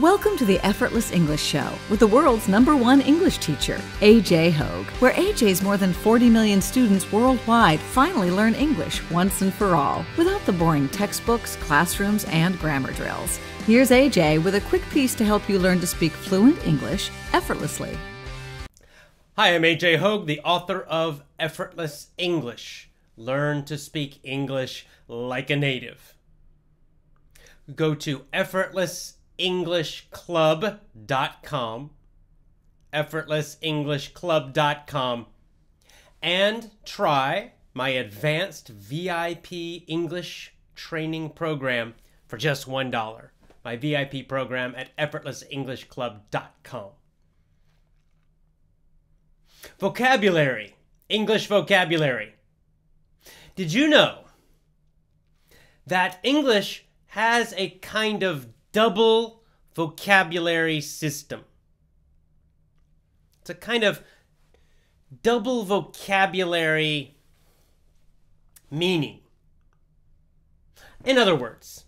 Welcome to the Effortless English Show with the world's number one English teacher, AJ Hoge, where AJ's more than 40 million students worldwide finally learn English once and for all without the boring textbooks, classrooms, and grammar drills. Here's AJ with a quick piece to help you learn to speak fluent English effortlessly. Hi, I'm AJ Hoge, the author of Effortless English. Learn to speak English like a native. Go to effortlessenglishclub.com, effortlessenglishclub.com, and try my advanced VIP English training program for just $1. My VIP program at effortlessenglishclub.com. Vocabulary, English vocabulary. Did you know that English has a kind of double vocabulary system? It's a kind of double vocabulary meaning. In other words,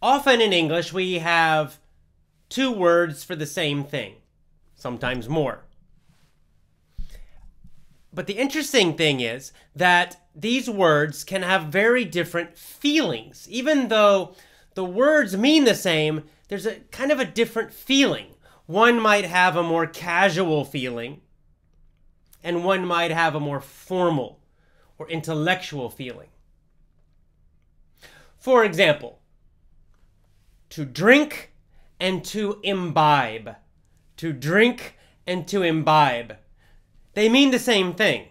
often in English we have two words for the same thing, sometimes more. But the interesting thing is that these words can have very different feelings. Even though the words mean the same, there's a kind of a different feeling. One might have a more casual feeling, and one might have a more formal or intellectual feeling. For example, to drink and to imbibe. To drink and to imbibe. They mean the same thing.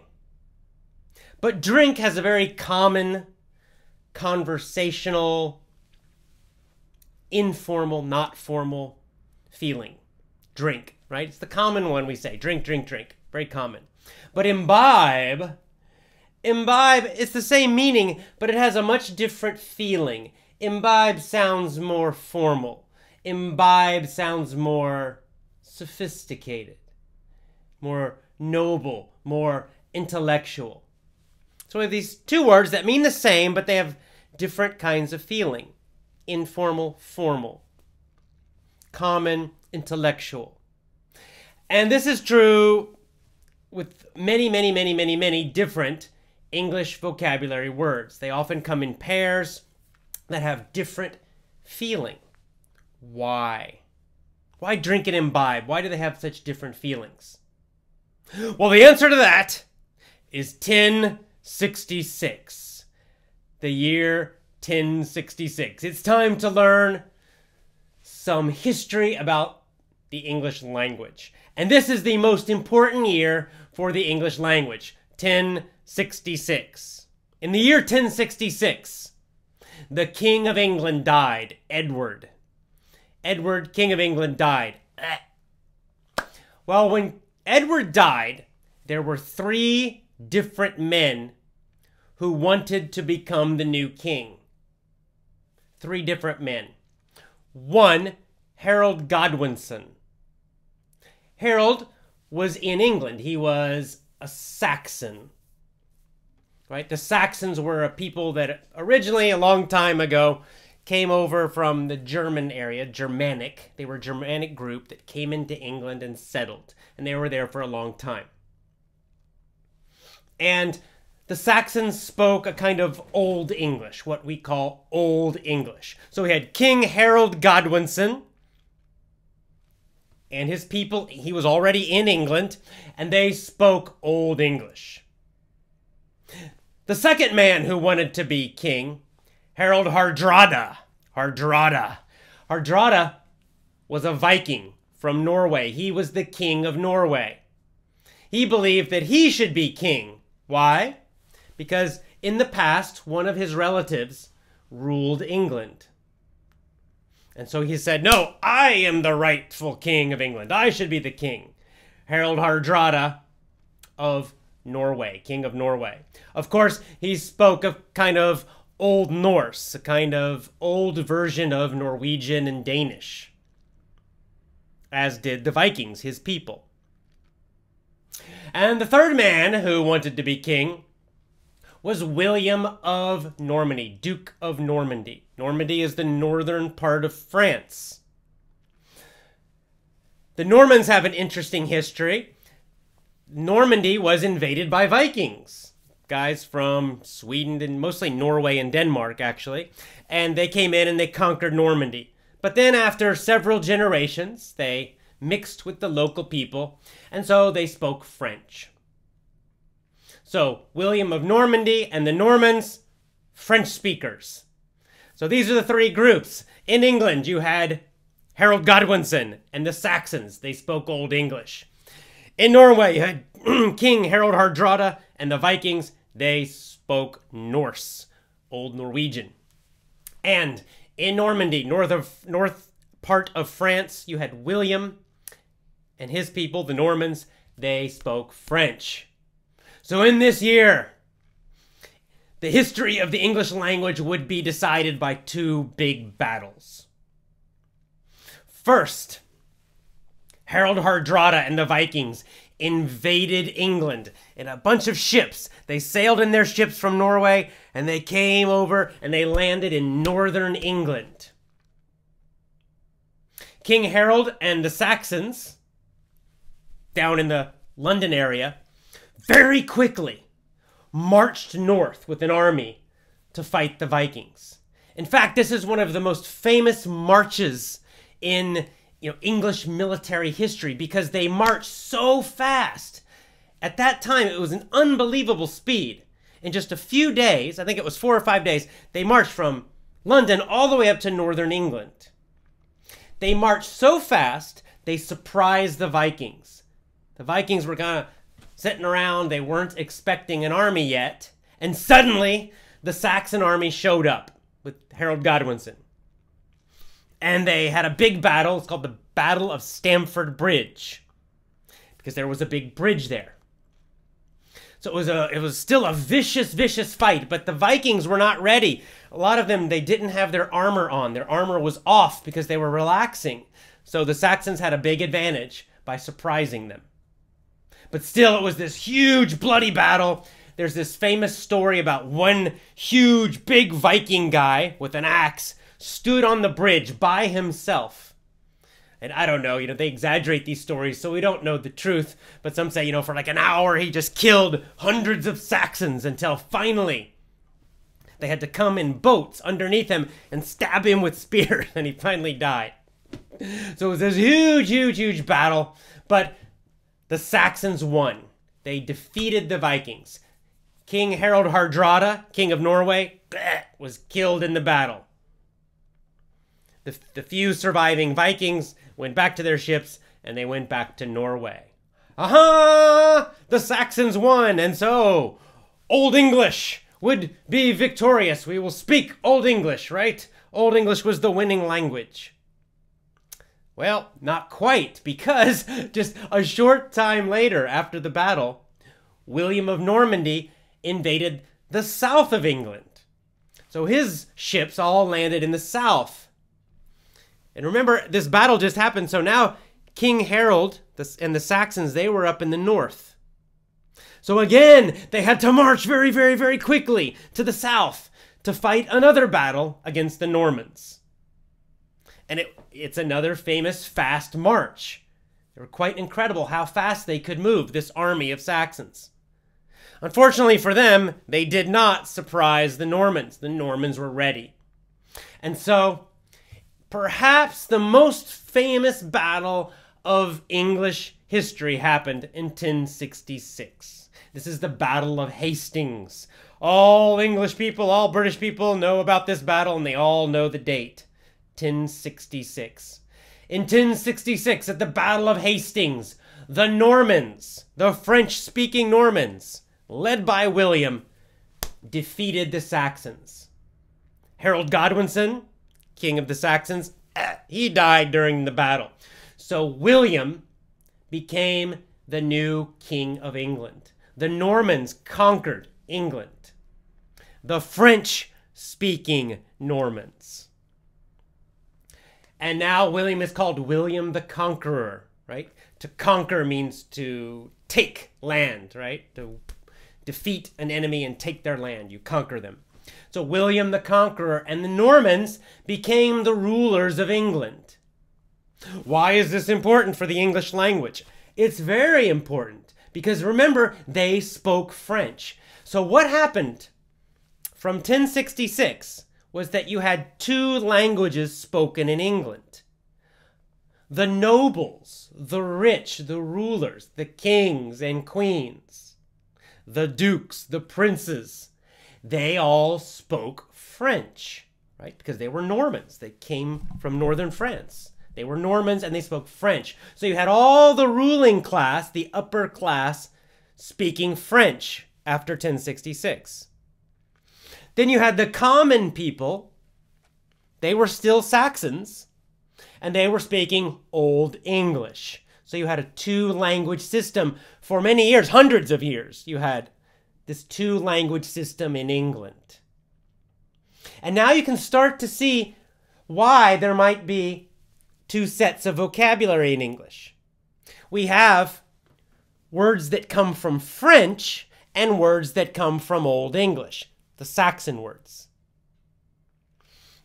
But drink has a very common, conversational, informal, not formal feeling. Drink, right? It's the common one we say drink, drink, drink. Very common. But imbibe, imbibe, it's the same meaning, but it has a much different feeling. Imbibe sounds more formal, imbibe sounds more sophisticated, more noble, more intellectual. So we have these two words that mean the same, but they have different kinds of feeling informal, formal, common, intellectual. And this is true with many, many, many, many, many different English vocabulary words. They often come in pairs that have different feeling. Why? Why drink and imbibe? Why do they have such different feelings? Well, the answer to that is 1066. The year 1066. It's time to learn some history about the English language. And this is the most important year for the English language 1066. In the year 1066, the King of England died, Edward. Edward, King of England, died. Well, when Edward died, there were three different men who wanted to become the new king. Three different men. One, Harold Godwinson. Harold was in England. He was a Saxon. Right? The Saxons were a people that originally, a long time ago, came over from the German area, Germanic. They were a Germanic group that came into England and settled, and they were there for a long time. And the Saxons spoke a kind of Old English, what we call Old English. So we had King Harold Godwinson and his people, he was already in England, and they spoke Old English. The second man who wanted to be king Harold Hardrada. Hardrada. Hardrada was a Viking from Norway. He was the king of Norway. He believed that he should be king. Why? Because in the past, one of his relatives ruled England. And so he said, No, I am the rightful king of England. I should be the king. Harold Hardrada of Norway, king of Norway. Of course, he spoke of kind of Old Norse, a kind of old version of Norwegian and Danish, as did the Vikings, his people. And the third man who wanted to be king was William of Normandy, Duke of Normandy. Normandy is the northern part of France. The Normans have an interesting history. Normandy was invaded by Vikings, guys from Sweden and mostly Norway and Denmark, actually. And they came in and they conquered Normandy. But then, after several generations, they mixed with the local people, and so they spoke French. So, William of Normandy and the Normans, French speakers. So, these are the three groups. In England, you had Harold Godwinson and the Saxons, they spoke Old English. In Norway, you had King Harald Hardrada and the Vikings, they spoke Norse, Old Norwegian. And in Normandy, north of north part of France, you had William and his people, the Normans, they spoke French. So in this year, the history of the English language would be decided by two big battles. First, Harold Hardrada and the Vikings invaded England in a bunch of ships. They sailed in their ships from Norway and they came over and they landed in northern England. King Harold and the Saxons, down in the London area, very quickly marched north with an army to fight the Vikings. In fact, this is one of the most famous marches in you know English military history because they marched so fast. At that time, it was an unbelievable speed. In just a few days, I think it was four or five days, they marched from London all the way up to northern England. They marched so fast, they surprised the Vikings. The Vikings were of sitting around, they weren't expecting an army yet, and suddenly the Saxon army showed up with Harold Godwinson and they had a big battle. It's called the Battle of Stamford Bridge because there was a big bridge there. So it was a it was still a vicious vicious fight, but the Vikings were not ready. A lot of them they didn't have their armor on. Their armor was off because they were relaxing. So the Saxons had a big advantage by surprising them. But still it was this huge bloody battle. There's this famous story about one huge big Viking guy with an axe stood on the bridge by himself. And I don't know, you know, they exaggerate these stories, so we don't know the truth. But some say, you know, for like an hour he just killed hundreds of Saxons until finally they had to come in boats underneath him and stab him with spears, and he finally died. So it was this huge, huge, huge battle, but the Saxons won. They defeated the Vikings. King Harald Hardrada, king of Norway, was killed in the battle. The, the few surviving Vikings went back to their ships and they went back to Norway. Aha! The Saxons won, and so Old English would be victorious. We will speak Old English, right? Old English was the winning language. Well, not quite, because just a short time later, after the battle, William of Normandy invaded the south of England. So his ships all landed in the south. And remember, this battle just happened, so now King Harold and the Saxons, they were up in the north. So again, they had to march very, very, very quickly to the south to fight another battle against the Normans. And it, it's another famous fast march. They were quite incredible how fast they could move, this army of Saxons. Unfortunately for them, they did not surprise the Normans. The Normans were ready. And so perhaps the most famous battle of English history happened in 1066. This is the Battle of Hastings. All English people, all British people know about this battle and they all know the date 1066. In 1066, at the Battle of Hastings, the Normans, the French speaking Normans, led by William, defeated the Saxons. Harold Godwinson, king of the Saxons, eh, he died during the battle. So William became the new king of England. The Normans conquered England. The French speaking Normans. And now William is called William the Conqueror, right? To conquer means to take land, right? To defeat an enemy and take their land. You conquer them. So William the Conqueror and the Normans became the rulers of England. Why is this important for the English language? It's very important because remember, they spoke French. So, what happened from 1066 was that you had two languages spoken in England. The nobles, the rich, the rulers, the kings and queens, the dukes, the princes, they all spoke French, right? Because they were Normans. They came from northern France. They were Normans and they spoke French. So you had all the ruling class, the upper class, speaking French after 1066. Then you had the common people. They were still Saxons and they were speaking Old English. So you had a two language system for many years, hundreds of years. You had this two language system in England. And now you can start to see why there might be two sets of vocabulary in English. We have words that come from French and words that come from Old English, the Saxon words.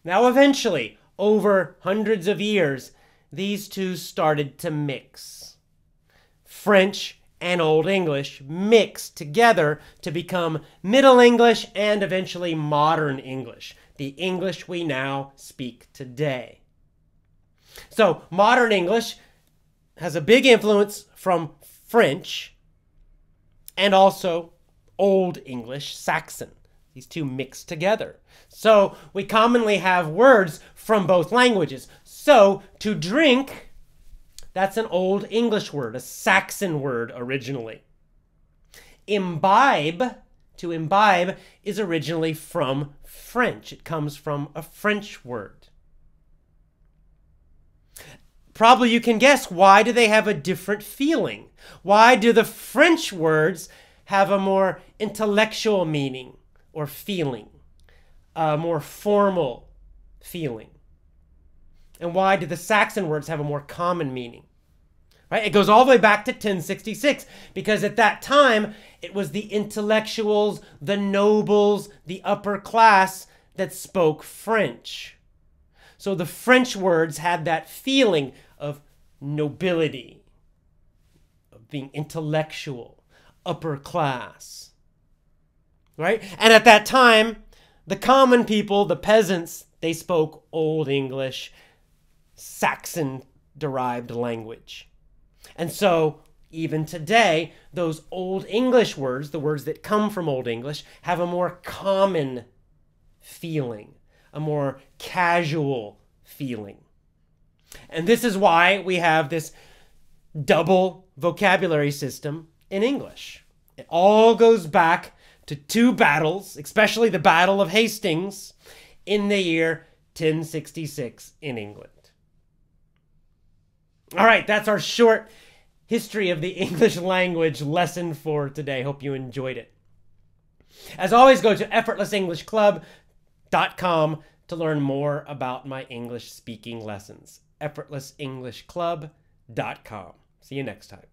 Now, eventually, over hundreds of years, these two started to mix. French and Old English mixed together to become Middle English and eventually Modern English, the English we now speak today. So, modern English has a big influence from French and also Old English, Saxon. These two mixed together. So, we commonly have words from both languages. So, to drink, that's an Old English word, a Saxon word originally. Imbibe, to imbibe, is originally from French. It comes from a French word. Probably you can guess why do they have a different feeling? Why do the French words have a more intellectual meaning or feeling, a more formal feeling? And why do the Saxon words have a more common meaning? Right? It goes all the way back to 1066 because at that time it was the intellectuals, the nobles, the upper class that spoke French. So the French words had that feeling of nobility, of being intellectual, upper class. Right? And at that time, the common people, the peasants, they spoke Old English, Saxon derived language. And so, even today, those Old English words, the words that come from Old English, have a more common feeling, a more casual feeling. And this is why we have this double vocabulary system in English. It all goes back to two battles, especially the Battle of Hastings in the year 1066 in England. All right, that's our short history of the English language lesson for today. Hope you enjoyed it. As always, go to effortlessenglishclub.com to learn more about my English speaking lessons. EffortlessEnglishClub.com. See you next time.